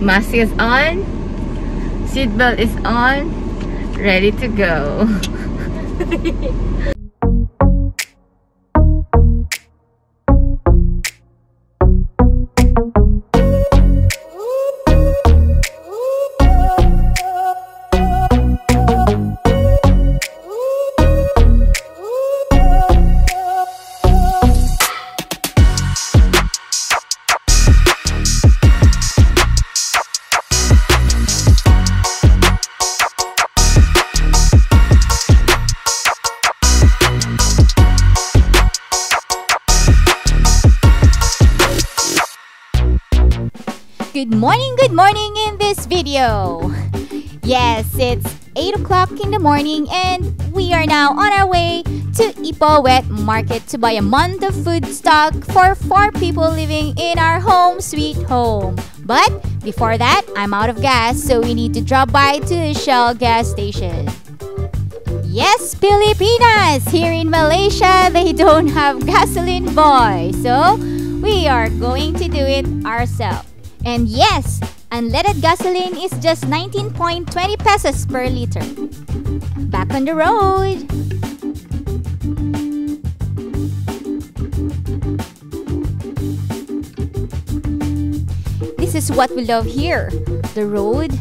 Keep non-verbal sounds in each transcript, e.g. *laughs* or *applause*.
Mask is on. Seatbelt is on. Ready to go. *laughs* Good morning, good morning in this video. Yes, it's 8 o'clock in the morning and we are now on our way to Ipoh Wet Market to buy a month of food stock for 4 people living in our home sweet home. But before that, I'm out of gas so we need to drop by to the Shell gas station. Yes, Pilipinas! Here in Malaysia, they don't have gasoline boy. So, we are going to do it ourselves. And yes, unleaded gasoline is just 19.20 pesos per liter. Back on the road! This is what we love here. The road,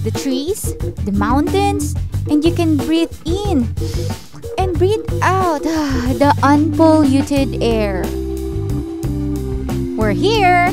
the trees, the mountains, and you can breathe in and breathe out ah, the unpolluted air. We're here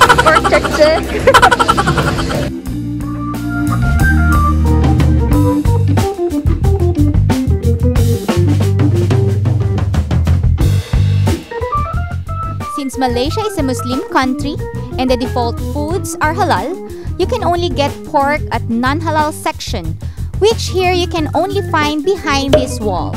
Architecture? Eh? Since Malaysia is a Muslim country and the default foods are halal, you can only get pork at non-halal section, which here you can only find behind this wall.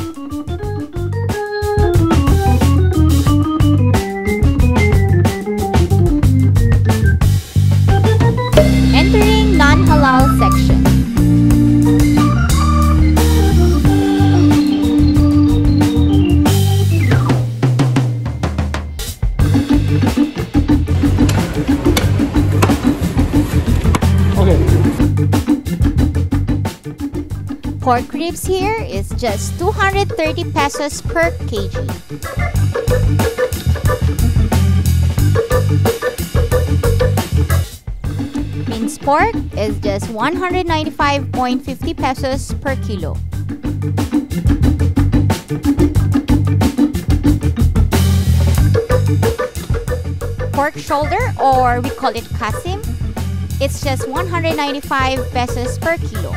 Pork ribs here is just 230 pesos per kg. Minced pork is just 195.50 pesos per kilo. Pork shoulder or we call it kasim, it's just 195 pesos per kilo.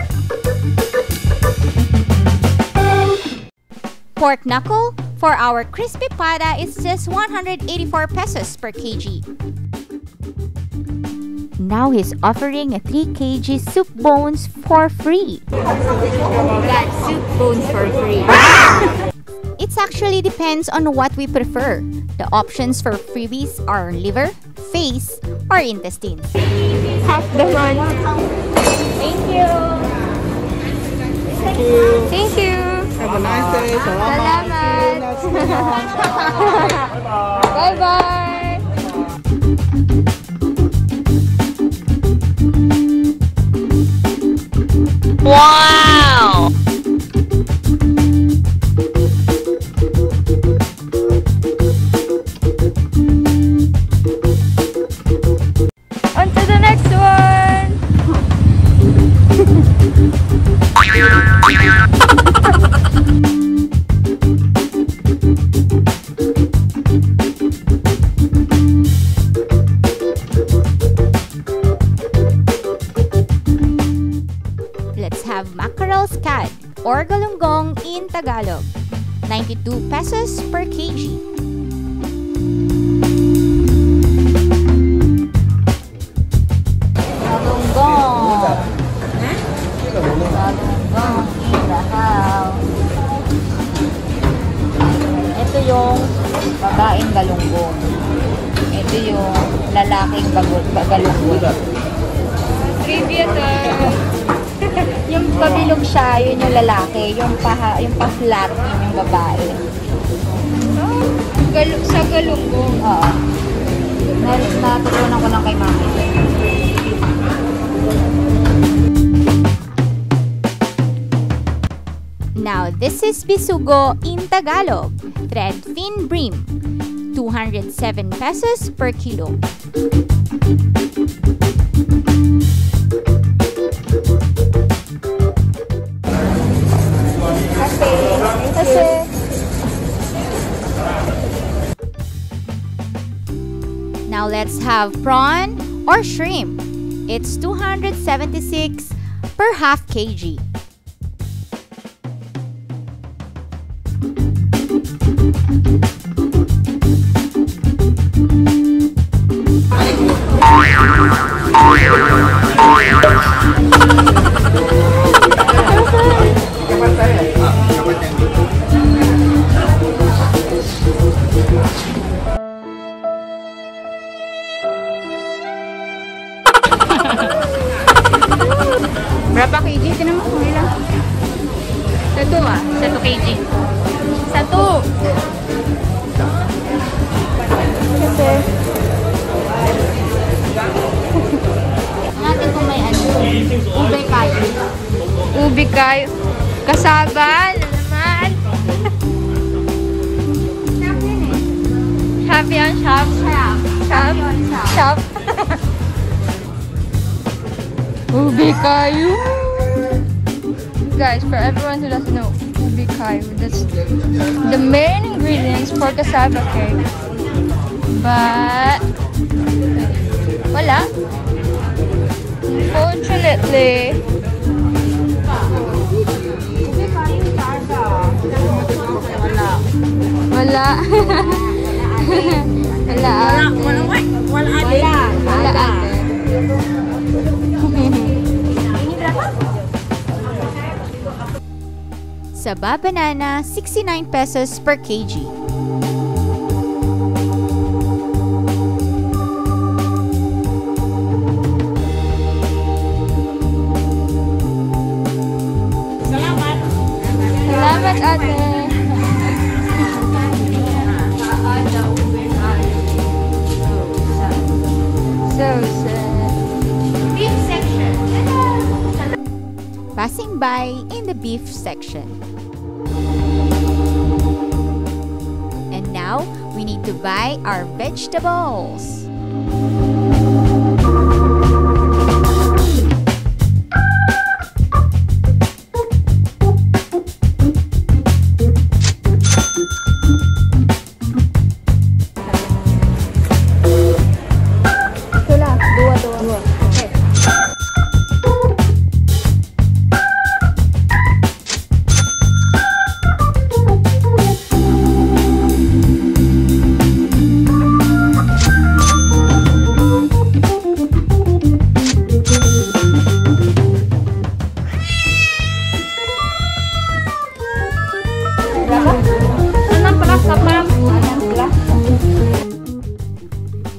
Pork knuckle for our crispy pata is just 184 pesos per kg. Now he's offering a 3 kg soup bones for free. Got soup bones for free. *laughs* It actually depends on what we prefer. The options for freebies are liver, face, or intestines. Half the month. Thank you. Thank you. Thank you. Have a nice day. Salamat. Salamat. *laughs* Bye-bye. Wow! Let's have mackerel scad or galunggong in Tagalog. 92 pesos per kg. Siya, yun yung lalaki. Yung pa yung pa-flat, yun yung babae. Gal sa galunggong. Oo. Na- Natutunan ko lang kay mami. Now, this is bisugo in Tagalog. Thread fin brim. 207 pesos per kilo. Let's have prawn or shrimp. It's 276 per half kg. Kg. Satu. Kasi, natin kung may ano, ube kayo. Ubi kayo. Kasaba na naman. Shop yan, shop. Shop. Sarap. Shop. Ubi kayo. Guys, for everyone who doesn't know, ubi kayo, that's the main ingredients for cassava cake. But, wala. Unfortunately, wala. wala. Wala. Wala. Wala ate. Saba banana, 69 pesos per kg. Salamat ate. Beef section. Passing by in the beef section. Now we need to buy our vegetables.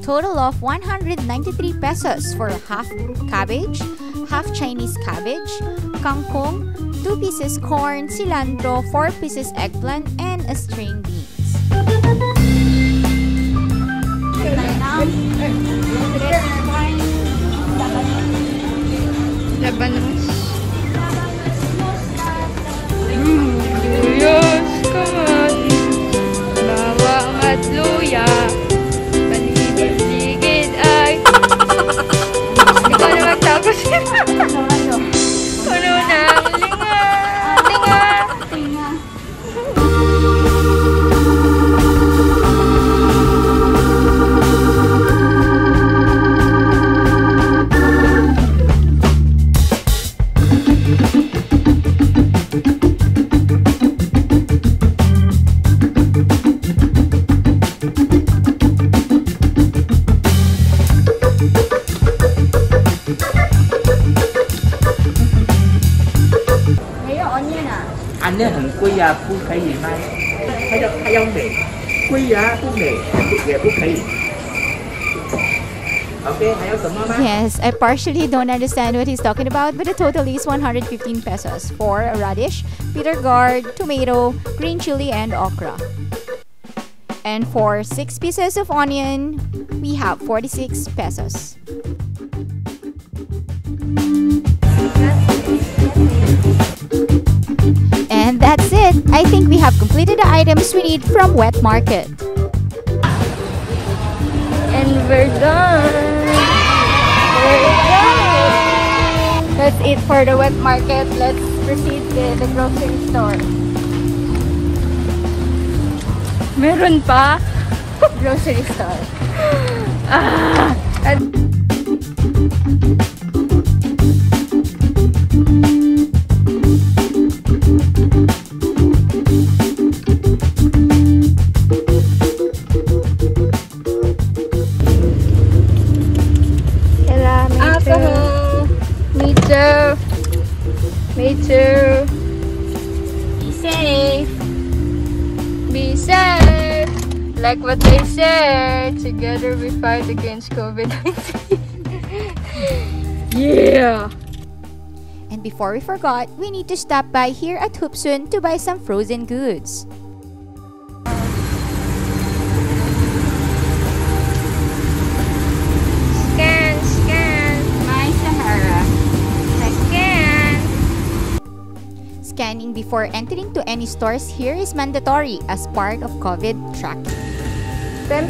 Total of 193 pesos for half cabbage, half Chinese cabbage, kangkong, 2 pieces corn, cilantro, 4 pieces eggplant, and a string beans. Labanos. Mm, 以卖。他要他要美，贵啊，不美，也不可以。 Ok, hay áo tấm không Yes, I partially don't understand what he's talking about, but the total is 115 pesos for a radish, bitter gourd, tomato, green chili, and okra. And for 6 pieces of onion, we have 46 pesos. And that's it. I think we have completed the items we need from Wet Market. And we're done. We're done. That's it for the wet market. Let's proceed to the grocery store. Meron pa? *laughs* grocery store. *laughs* Ah! And fight against COVID-19. yeah. And before we forgot, we need to stop by here at Hoopsun to buy some frozen goods. Scan, scan. MySejahtera. Scan. Scanning before entering to any stores here is mandatory as part of COVID tracking. Then,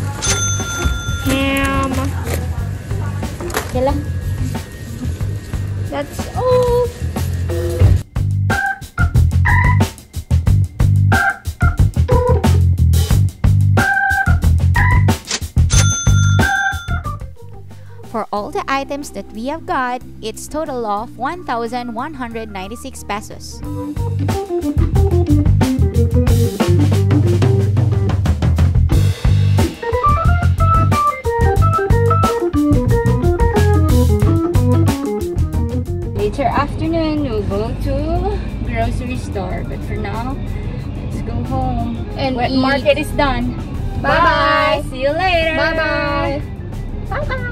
For all the items that we have got, it's total of 1,196 pesos. Later afternoon, we'll go to grocery store. But for now, let's go home. And Wet eat. market is done. Bye-bye. See you later. Bye-bye. Bye-bye.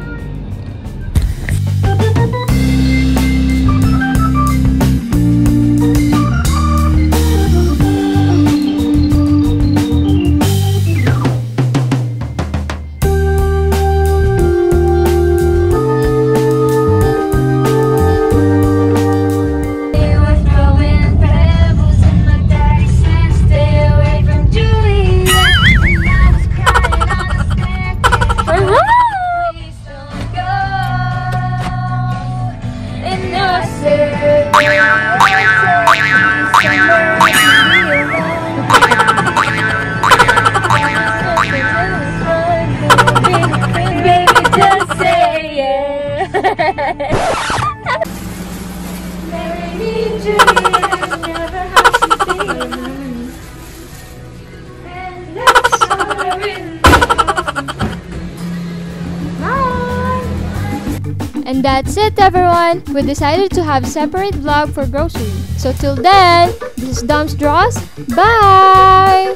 And that's it, everyone. We decided to have separate vlog for grocery. So till then, this is Dom's Draws. Bye.